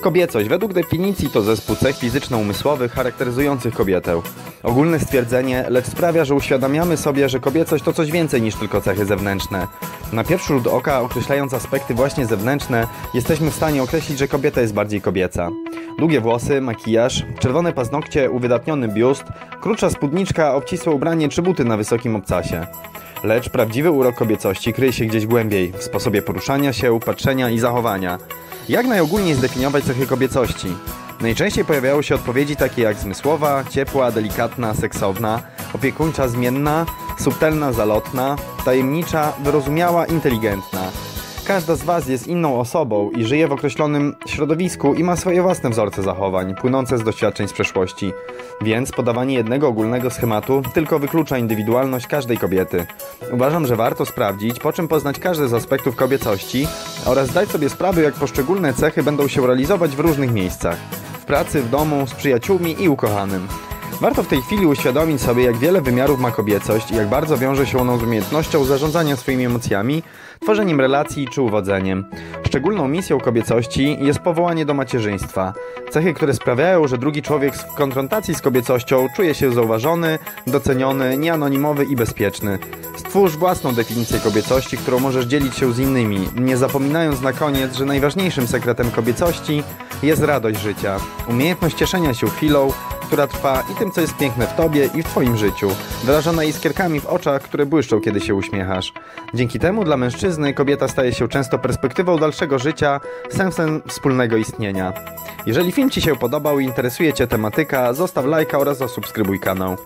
Kobiecość według definicji to zespół cech fizyczno-umysłowych charakteryzujących kobietę. Ogólne stwierdzenie, lecz sprawia, że uświadamiamy sobie, że kobiecość to coś więcej niż tylko cechy zewnętrzne. Na pierwszy rzut oka, określając aspekty właśnie zewnętrzne, jesteśmy w stanie określić, że kobieta jest bardziej kobieca. Długie włosy, makijaż, czerwone paznokcie, uwydatniony biust, krótsza spódniczka, obcisłe ubranie czy buty na wysokim obcasie. Lecz prawdziwy urok kobiecości kryje się gdzieś głębiej, w sposobie poruszania się, patrzenia i zachowania. Jak najogólniej zdefiniować cechy kobiecości? Najczęściej pojawiają się odpowiedzi takie jak zmysłowa, ciepła, delikatna, seksowna, opiekuńcza, zmienna, subtelna, zalotna, tajemnicza, wyrozumiała, inteligentna. Każda z Was jest inną osobą i żyje w określonym środowisku i ma swoje własne wzorce zachowań, płynące z doświadczeń z przeszłości. Więc podawanie jednego ogólnego schematu tylko wyklucza indywidualność każdej kobiety. Uważam, że warto sprawdzić, po czym poznać każdy z aspektów kobiecości oraz zdać sobie sprawę, jak poszczególne cechy będą się realizować w różnych miejscach. W pracy, w domu, z przyjaciółmi i ukochanym. Warto w tej chwili uświadomić sobie, jak wiele wymiarów ma kobiecość i jak bardzo wiąże się ona z umiejętnością zarządzania swoimi emocjami, tworzeniem relacji czy uwodzeniem. Szczególną misją kobiecości jest powołanie do macierzyństwa. Cechy, które sprawiają, że drugi człowiek w konfrontacji z kobiecością czuje się zauważony, doceniony, nieanonimowy i bezpieczny. Stwórz własną definicję kobiecości, którą możesz dzielić się z innymi, nie zapominając na koniec, że najważniejszym sekretem kobiecości jest radość życia, umiejętność cieszenia się chwilą, która trwa i tym, co jest piękne w tobie i w twoim życiu, wyrażona iskierkami w oczach, które błyszczą, kiedy się uśmiechasz. Dzięki temu dla mężczyzny kobieta staje się często perspektywą dalszego życia, sensem wspólnego istnienia. Jeżeli film Ci się podobał i interesuje Cię tematyka, zostaw lajka oraz zasubskrybuj kanał.